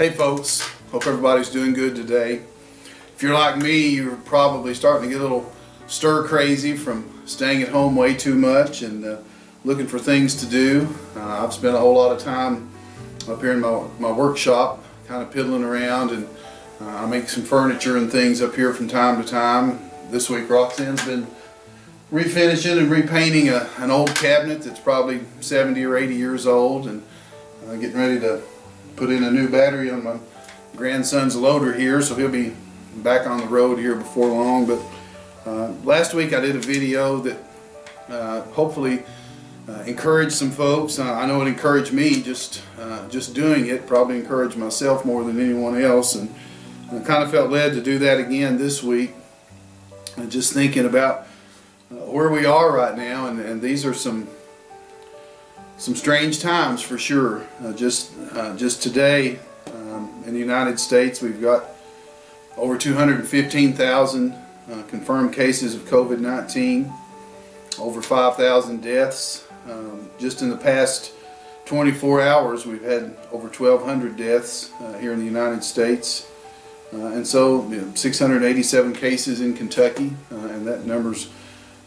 Hey folks, hope everybody's doing good today. If you're like me, you're probably starting to get a little stir crazy from staying at home way too much and uh, looking for things to do. Uh, I've spent a whole lot of time up here in my, my workshop kind of piddling around and uh, I make some furniture and things up here from time to time. This week Roxanne's been refinishing and repainting a, an old cabinet that's probably 70 or 80 years old and uh, getting ready to put in a new battery on my grandson's loader here so he'll be back on the road here before long. But uh, last week I did a video that uh, hopefully uh, encouraged some folks. Uh, I know it encouraged me just uh, just doing it probably encouraged myself more than anyone else. And I kind of felt led to do that again this week. And just thinking about uh, where we are right now and, and these are some some strange times for sure. Uh, just uh, just today um, in the United States, we've got over 215,000 uh, confirmed cases of COVID-19, over 5,000 deaths. Um, just in the past 24 hours, we've had over 1,200 deaths uh, here in the United States. Uh, and so, you know, 687 cases in Kentucky, uh, and that number's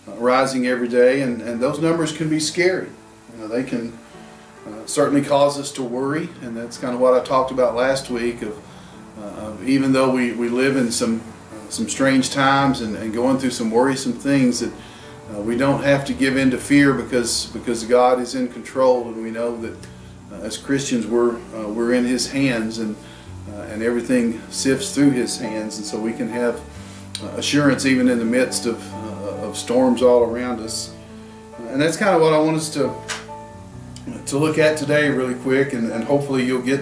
rising every day, and, and those numbers can be scary. You know, they can uh, certainly cause us to worry, and that's kind of what I talked about last week. Of, uh, of even though we, we live in some uh, some strange times and, and, going through some worrisome things, that uh, we don't have to give in to fear because because God is in control, and we know that uh, as Christians we're uh, we're in His hands, and and everything sifts through His hands, and so we can have assurance even in the midst of of storms all around us. And that's kind of what I want us to to look at today really quick and, and hopefully you'll get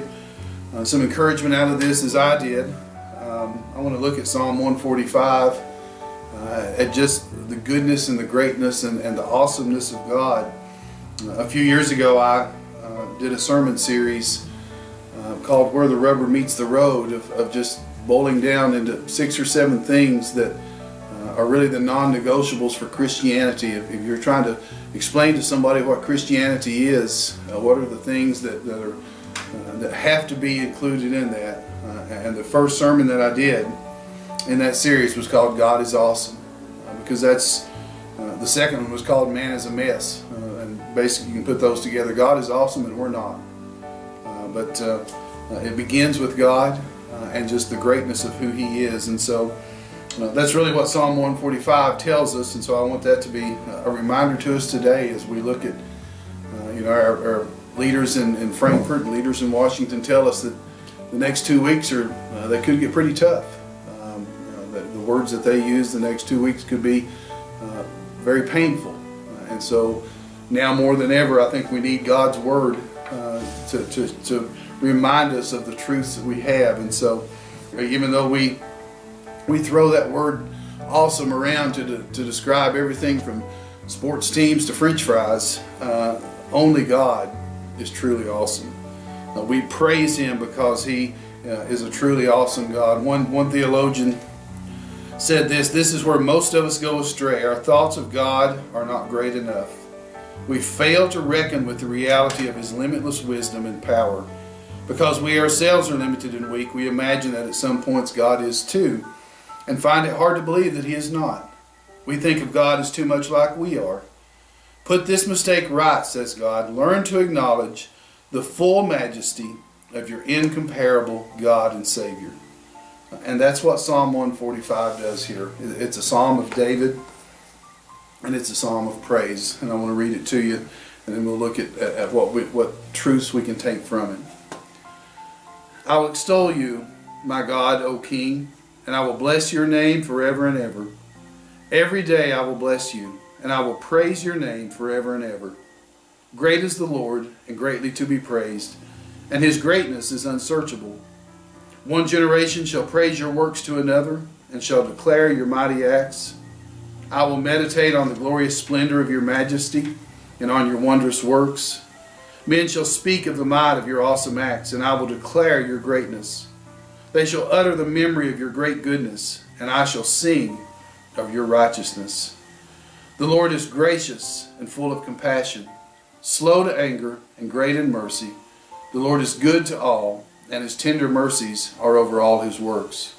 uh, some encouragement out of this as I did. Um, I want to look at Psalm 145 uh, at just the goodness and the greatness and, and the awesomeness of God. Uh, a few years ago I uh, did a sermon series uh, called Where the Rubber Meets the Road of, of just boiling down into six or seven things that are really the non-negotiables for Christianity. If, if, you're trying to explain to somebody what Christianity is, uh, what are the things that, that are uh, that have to be included in that. Uh, and the first sermon that I did in that series was called God is Awesome uh, because that's uh, the second one was called Man is a Mess. and basically you can put those together. God is awesome and we're not. but it begins with God and just the greatness of who He is. And so that's really what Psalm 145 tells us, and so I want that to be a reminder to us today as we look at, uh, you know, our, our leaders in, in, Frankfort, leaders in Washington tell us that the next two weeks are uh, they could get pretty tough. Um, you know, the, the, words that they use the next two weeks could be uh, very painful, uh, and so now more than ever, I think we need God's word uh, to, to, to remind us of the truths that we have, and so even though we we throw that word awesome around to, to describe everything from sports teams to french fries. Uh, only God is truly awesome. Uh, we praise Him because He uh, is a truly awesome God. One, one theologian said this This is where most of us go astray. Our thoughts of God are not great enough. We fail to reckon with the reality of His limitless wisdom and power. Because we ourselves are limited and weak, we imagine that at some points God is too and find it hard to believe that He is not. We think of God as too much like we are. Put this mistake right, says God. Learn to acknowledge the full majesty of your incomparable God and Savior. And that's what Psalm 145 does here. It's a psalm of David, and it's a psalm of praise. And I want to read it to you, and then we'll look at, at what, we, what truths we can take from it. I will extol you, my God, O King and I will bless your name forever and ever. Every day I will bless you, and I will praise your name forever and ever. Great is the Lord, and greatly to be praised, and his greatness is unsearchable. One generation shall praise your works to another, and shall declare your mighty acts. I will meditate on the glorious splendor of your majesty, and on your wondrous works. Men shall speak of the might of your awesome acts, and I will declare your greatness. They shall utter the memory of your great goodness, and I shall sing of your righteousness. The Lord is gracious and full of compassion, slow to anger and great in mercy. The Lord is good to all, and his tender mercies are over all his works.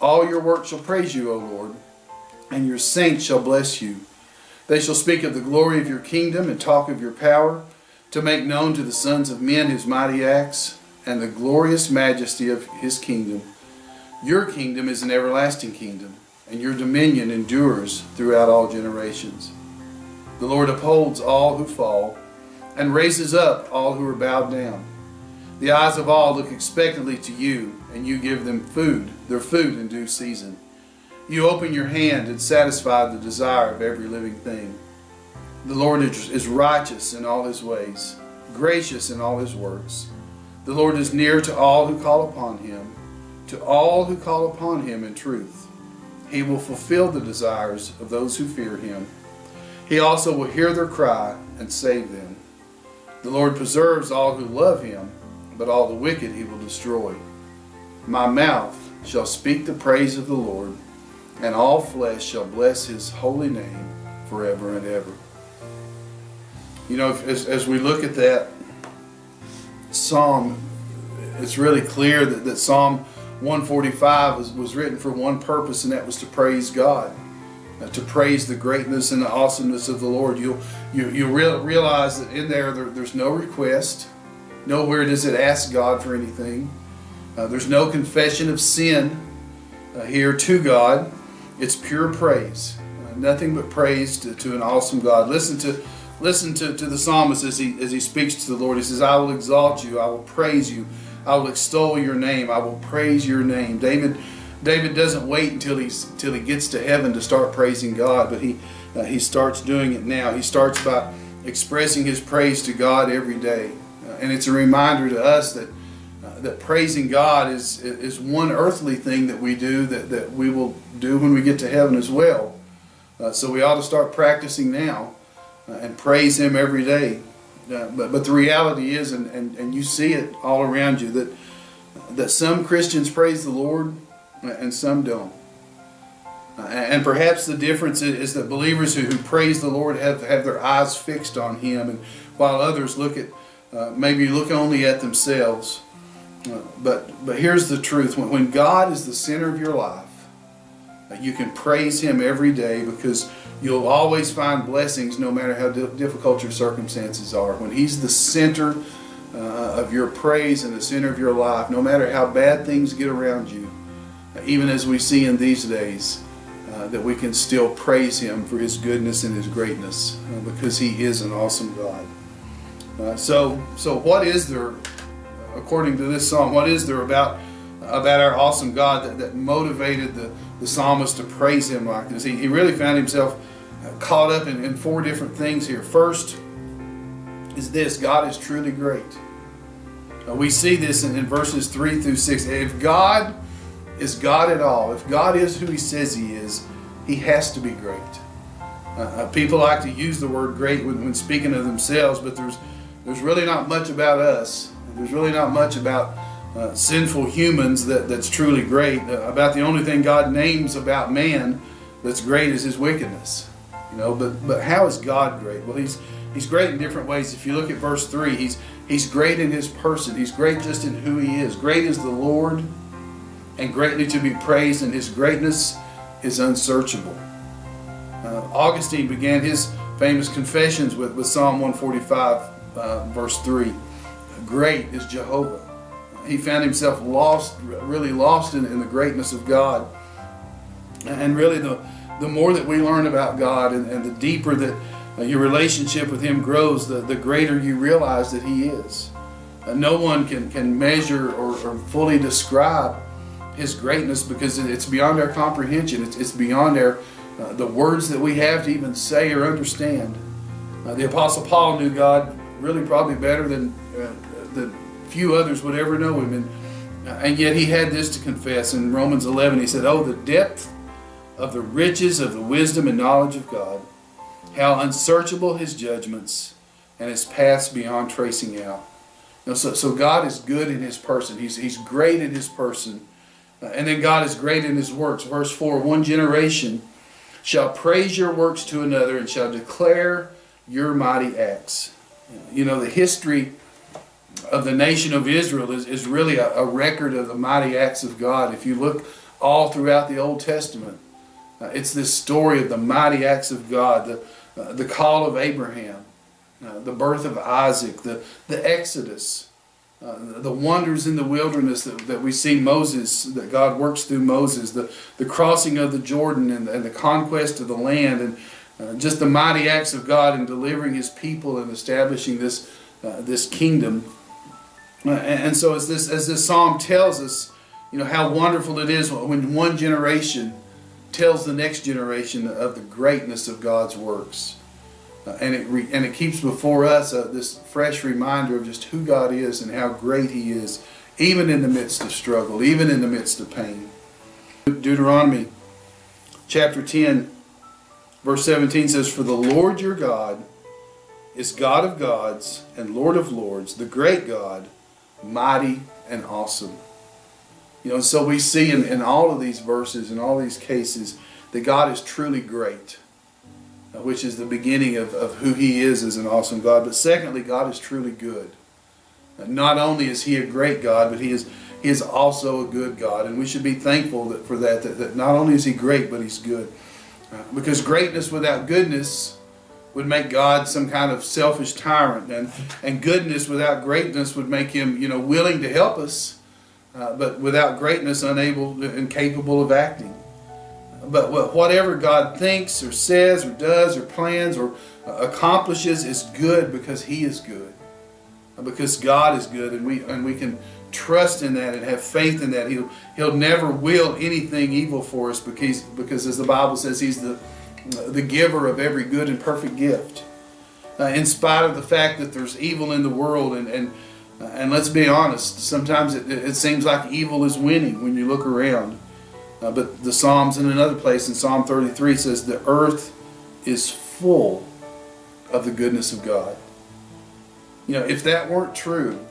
All your works shall praise you, O Lord, and your saints shall bless you. They shall speak of the glory of your kingdom and talk of your power, to make known to the sons of men his mighty acts and the glorious majesty of his kingdom. Your kingdom is an everlasting kingdom, and your dominion endures throughout all generations. The Lord upholds all who fall, and raises up all who are bowed down. The eyes of all look expectantly to you, and you give them food, their food in due season. You open your hand and satisfy the desire of every living thing. The Lord is righteous in all his ways, gracious in all his works. The Lord is near to all who call upon him, to all who call upon him in truth. He will fulfill the desires of those who fear him. He also will hear their cry and save them. The Lord preserves all who love him, but all the wicked he will destroy. My mouth shall speak the praise of the Lord, and all flesh shall bless his holy name forever and ever. You know, as, as we look at that psalm, it's really clear that, that Psalm 145 was, was written for one purpose, and that was to praise God. Uh, to praise the greatness and the awesomeness of the Lord. You'll, you, you real, realize that in there, there, there's no request. Nowhere does it ask God for anything. Uh, there's no confession of sin uh, here to God. It's pure praise. Uh, nothing but praise to, to an awesome God. Listen to listen to, to the psalmist as he as he speaks to the Lord. He says, I will exalt you, I will praise you, I will extol your name, I will praise your name. David David doesn't wait until he's until he gets to heaven to start praising God, but he uh, he starts doing it now. He starts by expressing his praise to God every day, uh, and it's a reminder to us that uh, that praising God is is one earthly thing that we do that that we will do when we get to heaven as well. Uh, so we ought to start practicing now and praise Him every day. Uh, but but the reality is, and, and and you see it all around you that that some Christians praise the Lord and some don't. Uh, and perhaps the difference is that believers who, who praise the Lord have, have their eyes fixed on Him, and while others look at uh, maybe look only at themselves. Uh, but but here's the truth: when, when God is the center of your life, uh, you can praise Him every day because you'll always find blessings, no matter how difficult your circumstances are. When He's the center uh, of your praise and the center of your life, no matter how bad things get around you even as we see in these days, uh, that we can still praise Him for His goodness and His greatness uh, because He is an awesome God. Uh, so, so what is there, according to this song, what is there about about our awesome God that, that motivated the, the psalmist to praise Him like this? He, he really found himself uh, caught up in, in four different things here. First is this God is truly great. Uh, we see this in, in verses 3 through 6. If God is God at all, if God is who He says He is, He has to be great. Uh, uh, people like to use the word great when, when speaking of themselves, but there's there's really not much about us. There's really not much about uh, sinful humans that, that's truly great. Uh, about the only thing God names about man that's great is his wickedness. You know, but but how is God great? Well, he's he's great in different ways. If you look at verse three, he's he's great in his person. He's great just in who he is. Great is the Lord and greatly to be praised, and his greatness is unsearchable. Uh, Augustine began his famous confessions with, with Psalm 145, uh, verse 3. Great is Jehovah. He found himself lost, really lost in, in the greatness of God. And really, the, the more that we learn about God and, and the deeper that uh, your relationship with Him grows, the, the greater you realize that He is. Uh, no one can, can measure or, or fully describe his greatness because it's beyond our comprehension. It's, it's beyond our uh, the words that we have to even say or understand. Uh, the Apostle Paul knew God really probably better than than few others would ever know him, and uh, and yet he had this to confess in Romans 11. He said, "Oh, the depth of the riches of the wisdom and knowledge of God! How unsearchable His judgments and His paths beyond tracing out." So, so God is good in His person. He's He's great in His person. And then God is great in his works. Verse 4 One generation shall praise your works to another and shall declare your mighty acts. You know, the history of the nation of Israel is, is really a, a, record of the mighty acts of God. If you look all throughout the Old Testament, uh, it's this story of the mighty acts of God, the, uh, the call of Abraham, uh, the birth of Isaac, the, the Exodus, uh, the wonders in the wilderness that, that we see Moses, that God works through Moses, the, the crossing of the Jordan and, and the conquest of the land, and uh, just the mighty acts of God in delivering his people and establishing this, uh, this kingdom. Uh, and, so as this, as this psalm tells us, you know, how wonderful it is when one generation tells the next generation of the greatness of God's works. Uh, and, it re, and it keeps before us uh, this fresh reminder of just who God is and how great He is, even in the midst of struggle, even in the midst of pain. Deuteronomy chapter 10 Verse 17 says, For the Lord your God is God of gods and Lord of lords, the great God, mighty and awesome. You know, so we see in, in all of these verses, in all these cases, that God is truly great, uh, which is the beginning of, of who He is as an awesome God. But secondly, God is truly good. Uh, not only is He a great God, but He is, he is also a good God. And we should be thankful that, for that, that, that not only is He great, but He's good. Because greatness without goodness would make God some kind of selfish tyrant, and and goodness without greatness would make Him, you know, willing to help us, uh, but without greatness, unable and capable of acting. But whatever God thinks or says or does or plans or uh, accomplishes is good because He is good, because God is good, and we and we can trust in that and have faith in that. He'll, he'll never will anything evil for us because, because as the Bible says, He's the, the giver of every good and perfect gift. Uh, in spite of the fact that there's evil in the world and, and, uh, and let's be honest, sometimes it, it seems like evil is winning when you look around. Uh, but the Psalms in another place in Psalm 33 says the earth is full of the goodness of God. You know, if that weren't true,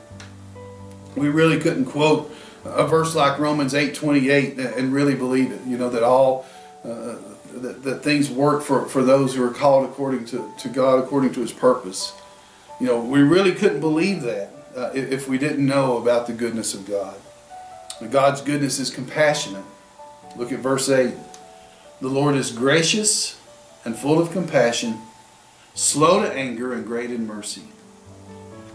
we really couldn't quote a verse like Romans 8:28 and really believe it. You know that all uh, that, that things work for, for those who are called according to, to God according to His purpose. You know we really couldn't believe that uh, if we didn't know about the goodness of God. God's goodness is compassionate. Look at verse 8. The Lord is gracious and full of compassion, slow to anger and great in mercy.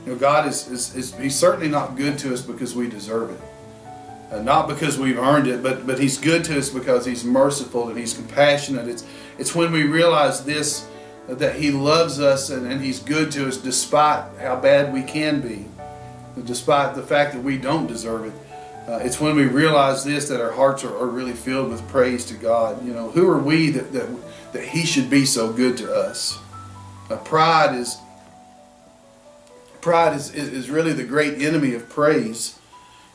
You know, God is, is, is He's certainly not good to us because we deserve it. Uh, not because we've earned it, but, but He's good to us because He's merciful and He's compassionate. It's, it's when we realize this, that He loves us and, and He's good to us despite how bad we can be, despite the fact that we don't deserve it. Uh, it's when we realize this that our hearts are, are, really filled with praise to God. You know, who are we that, that, that He should be so good to us? Uh, pride is pride is, is, is really the great enemy of praise.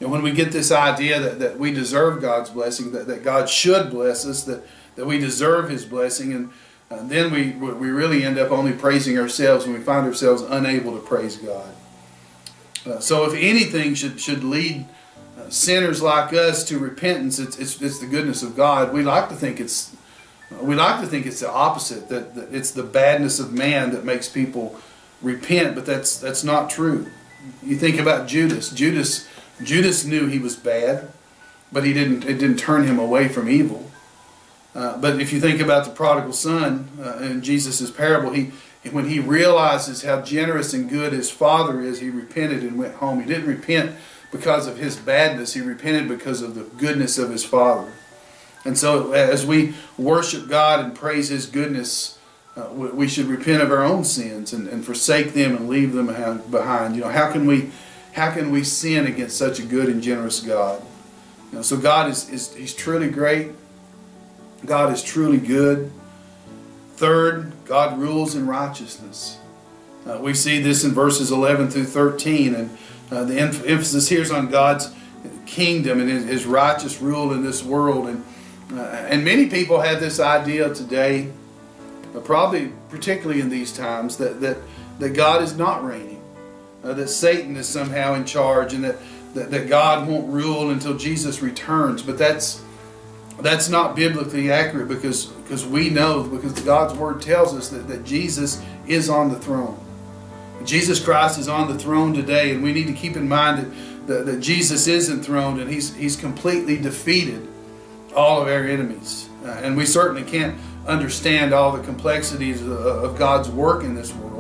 And when we get this idea that, that we deserve God's blessing, that, that God should bless us, that, that we deserve His blessing, and uh, then we, we really end up only praising ourselves and we find ourselves unable to praise God. Uh, so if anything should, should lead uh, sinners like us to repentance, it's, it's, it's the goodness of God. We like to think it's we like to think it's the opposite, that, that it's the badness of man that makes people repent, but that's that's not true. You think about Judas. Judas Judas knew he was bad, but he didn't. It didn't turn him away from evil. Uh, but if you think about the prodigal son uh, in Jesus' parable, he when he realizes how generous and good his father is, he repented and went home. He didn't repent because of his badness. He repented because of the goodness of his father. And so as we worship God and praise his goodness, uh, we should repent of our own sins and, and forsake them and leave them behind. You know, how can we, how can we sin against such a good and generous God? You know, so God is, is He's truly great. God is truly good. Third, God rules in righteousness. Uh, we see this in verses 11 through 13, and uh, the emphasis here is on God's kingdom and His, his righteous rule in this world. And uh, and many people have this idea today probably particularly in these times, that, that, that God is not reigning, uh, that Satan is somehow in charge, and that, that, that God won't rule until Jesus returns. But that's, that's not biblically accurate because, because we know, because God's Word tells us that, that Jesus is on the throne. Jesus Christ is on the throne today, and we need to keep in mind that, that, that Jesus is enthroned and he's, he's completely defeated all of our enemies. Uh, and we certainly can't understand all the complexities of, of God's work in this world.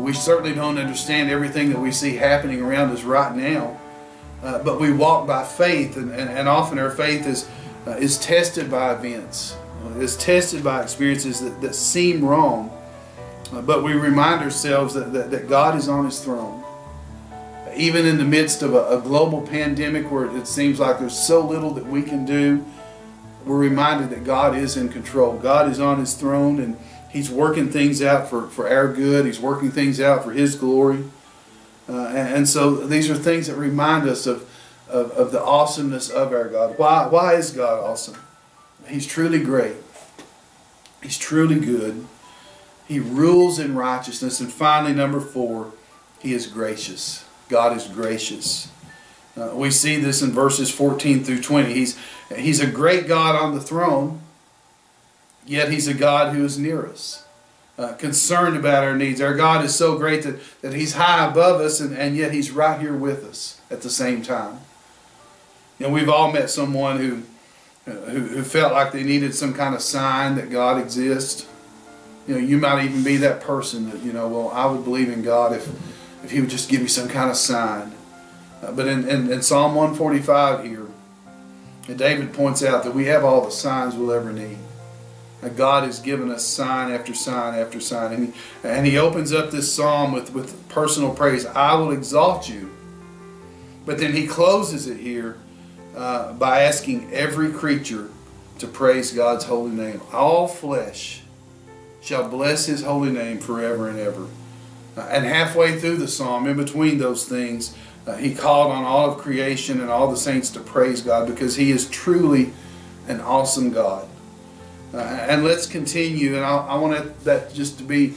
We certainly don't understand everything that we see happening around us right now. Uh, but we walk by faith, and, and, and often our faith is, uh, is tested by events, uh, is tested by experiences that, that seem wrong. Uh, but we remind ourselves that, that, that, God is on His throne. Even in the midst of a, a global pandemic where it seems like there's so little that we can do, we're reminded that God is in control. God is on His throne and He's working things out for, for our good. He's working things out for His glory. Uh, and, and, so these are things that remind us of, of, of, the awesomeness of our God. Why, why is God awesome? He's truly great. He's truly good. He rules in righteousness. And finally, number four, He is gracious. God is gracious. Uh, we see this in verses 14 through 20. He's, he's a great God on the throne, yet He's a God who is near us uh, concerned about our needs. Our God is so great that, that He's high above us, and, and yet He's right here with us at the same time. You know, we've all met someone who, uh, who, who felt like they needed some kind of sign that God exists. You know, you might even be that person that, you know, well, I would believe in God if, if He would just give me some kind of sign. Uh, but in, in, in Psalm 145 here, David points out that we have all the signs we'll ever need. God has given us sign after sign after sign. And he, and he opens up this psalm with, with personal praise. I will exalt you. But then he closes it here uh, by asking every creature to praise God's holy name. All flesh shall bless his holy name forever and ever. Uh, and halfway through the psalm, in between those things, uh, he called on all of creation and all the saints to praise God because he is truly an awesome God. Uh, and let's continue. And I, I want that just to be,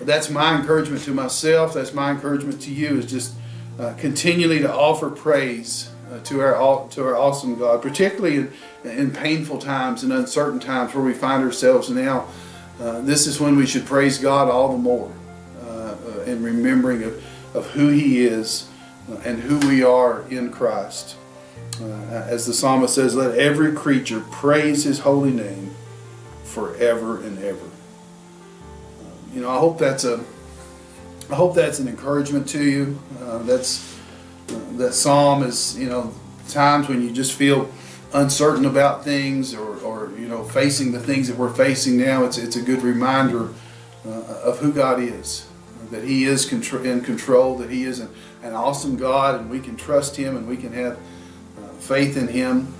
that's my encouragement to myself. That's my encouragement to you is just uh, continually to offer praise uh, to our to our awesome God, particularly in, in, painful times and uncertain times where we find ourselves now. Uh, this is when we should praise God all the more uh, uh, in remembering of, of who He is and who we are in Christ. as the psalmist says, let every creature praise His holy name forever and ever. You know, I hope that's a, I hope that's an encouragement to you. Uh, that's uh, that psalm is, you know, times when you just feel uncertain about things or, or you know facing the things that we're facing now. It's it's a good reminder uh, of who God is, that He is contr- in control, that He is an, an awesome God, and we can trust Him and we can have uh, faith in Him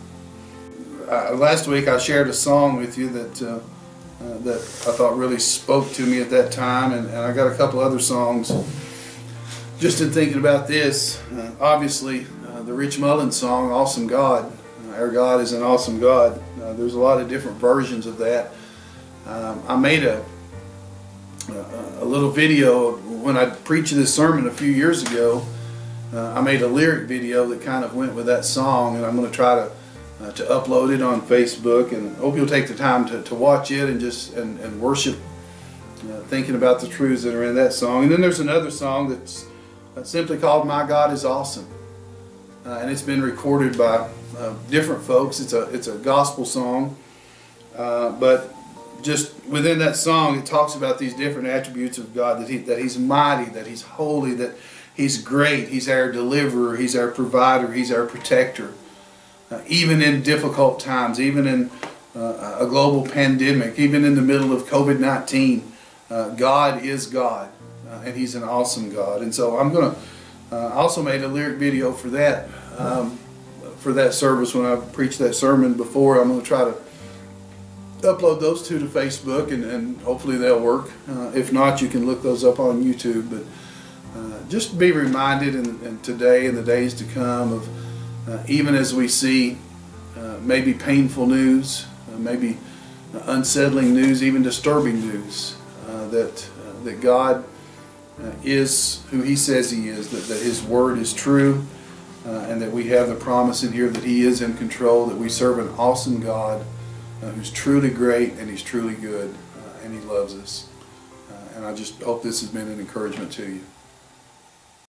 uh, last week I shared a song with you that uh, uh, that I thought really spoke to me at that time, and, and I got a couple other songs. Just in thinking about this, uh, obviously uh, the Rich Mullins song "Awesome God," uh, our God is an awesome God. there's a lot of different versions of that. Um, I made a a little video when I preached this sermon a few years ago. I made a lyric video that kind of went with that song, and I'm going to try to uh, to upload it on Facebook and hope you'll take the time to, to watch it and just and, and worship uh, thinking about the truths that are in that song. And then there's another song that's uh, simply called My God is Awesome. Uh, and it's been recorded by uh, different folks. It's a, it's a gospel song. But just within that song, it talks about these different attributes of God that, he, that He's mighty, that He's holy, that He's great, He's our deliverer, He's our provider, He's our protector even in difficult times, even in uh, a global pandemic, even in the middle of COVID 19. Uh, God is God, uh, and He's an awesome God. And so I'm going to uh, also made a lyric video for that. Um, for that service when I preached that sermon before, I'm going to try to upload those two to Facebook and, and hopefully they'll work. Uh, if not, you can look those up on YouTube. But uh, just be reminded in, in, today and the days to come of uh, even as we see uh, maybe painful news, uh, maybe unsettling news, even disturbing news, uh, that, uh, that God is who He says He is, that, that His Word is true, and that we have the promise in here that He is in control, that we serve an awesome God who's truly great and He's truly good, and He loves us. and I just hope this has been an encouragement to you.